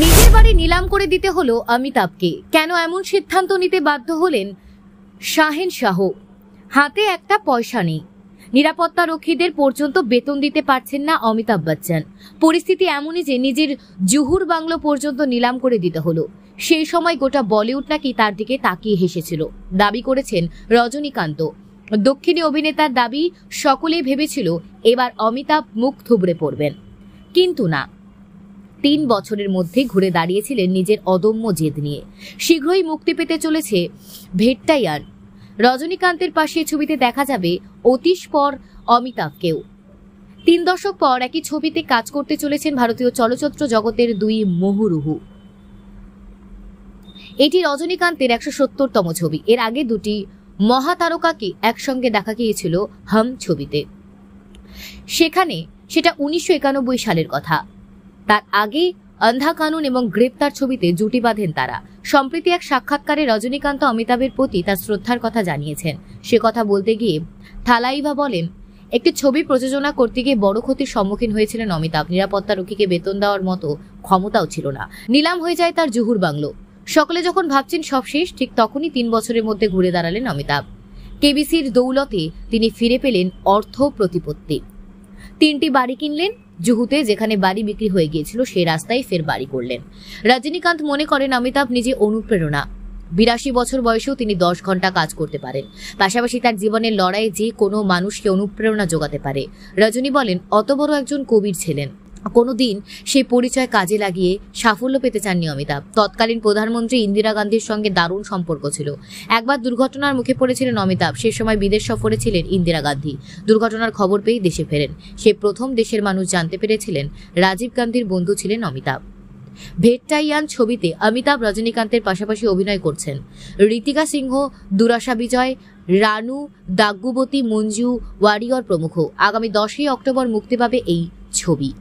নিজের বাড়ি নিলাম করে দিতে হলো অমিতাভকে। কেন এমন সিদ্ধান্ত নিতে বাধ্য হলেন শাহেন শাহ? হাতে একটা পয়সা নেই। নিরাপত্তা রক্ষীদের পর্যন্ত বেতন দিতে পারছেন না অমিতাভ বচ্চন। পরিস্থিতি এমনই যে নিজের জুহুর বাংলো পর্যন্ত নিলাম করে দিতে হলো। সেই সময় গোটা বলিউড নাকি তার দিকে তাকিয়ে হেসেছিল। দাবি করেছেন রজনীকান্ত। দক্ষিণী অভিনেতার দাবি সকলেই ভেবেছিল এবার অমিতাভ মুখ থুবড়ে পড়বেন। কিন্তু না তিন বছরের মধ্যে ঘুরে দাঁড়িয়েছিলেন নিজের অদম্য জেদ নিয়ে। শীঘ্রই মুক্তি পেতে চলেছে ভেট্টাইয়ার। রজনীকান্তের পাশে ছবিতে দেখা যাবে অতীশ পর অমিতাভকেও। তিন দশক পর একই ছবিতে কাজ করতে চলেছেন ভারতীয় চলচ্চিত্র জগতের দুই মহুরুহু। এটি রজনীকান্তের একশো সত্তরতম ছবি। এর আগে দুটি মহাতারকাকে একসঙ্গে দেখা গিয়েছিল হাম ছবিতে। সেখানে সেটা উনিশশো একানব্বই সালের কথা। তার আগে অন্ধা কানুন এবং গ্রেপ্তার ছবিতে জুটি বাঁধেন তারা। সম্প্রতি এক সাক্ষাৎকারে রজনীকান্ত অমিতাভের প্রতি তার শ্রদ্ধার কথা জানিয়েছেন। সে কথা বলতে গিয়ে থালাইভা বলেন, একটি ছবি প্রযোজনা করতে গিয়ে বড় ক্ষতির সম্মুখীন হয়েছিলেন অমিতাভ। নিরাপত্তা রক্ষীকে বেতন দেওয়ার মতো ক্ষমতাও ছিল না। নিলাম হয়ে যায় তার জুহুর বাংলো। সকলে যখন ভাবছেন সব শেষ, ঠিক তখনই তিন বছরের মধ্যে ঘুরে দাঁড়ালেন অমিতাভ। কেবিসির দৌলতে তিনি ফিরে পেলেন অর্থ প্রতিপত্তি। তিনটি বাড়ি কিনলেন, জুহুতে যেখানে বাড়ি বিক্রি হয়ে গিয়েছিল সেই রাস্তায় ফের বাড়ি করলেন। রজনীকান্ত মনে করেন, অমিতাভ নিজে অনুপ্রেরণা। বিরাশি বছর বয়সেও তিনি দশ ঘণ্টা কাজ করতে পারেন। পাশাপাশি তার জীবনের লড়াইয়ে যে কোনো মানুষকে অনুপ্রেরণা যোগাতে পারে। রজনী বলেন, অত বড় একজন কবির ছিলেন। কোনোদিন সেই পরিচয় কাজে লাগিয়ে সাফল্য পেতে চাননি অমিতাভ। তৎকালীন প্রধানমন্ত্রী ইন্দিরা গান্ধীর সঙ্গে দারুণ সম্পর্ক ছিল। একবার দুর্ঘটনার মুখে পড়েছিলেন অমিতাভ, সে সময় বিদেশ সফরে ছিলেন ইন্দিরা গান্ধী। দুর্ঘটনার খবর পেয়ে দেশে ফেরেন। সে প্রথম দেশের মানুষ জানতে পেরেছিলেন রাজীব গান্ধীর বন্ধু ছিলেন অমিতাভ। ভেট্টাইয়ান ছবিতে অমিতাভ রজনীকান্তের পাশাপাশি অভিনয় করছেন। ঋতিকা সিংহ, দুরাশা বিজয়, রানু, দাগ্গুবতী, মঞ্জু, ওয়ারিয়র প্রমুখ। আগামী দশই অক্টোবর মুক্তি পাবে এই ছবি।